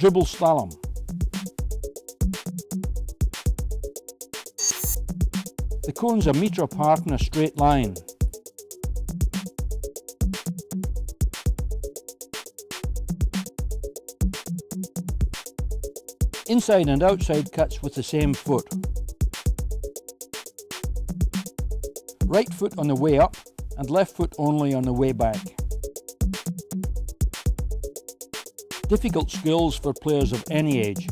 Dribble slalom. The cone's a metre apart in a straight line. Inside and outside cuts with the same foot. Right foot on the way up and left foot only on the way back. Difficult skills for players of any age.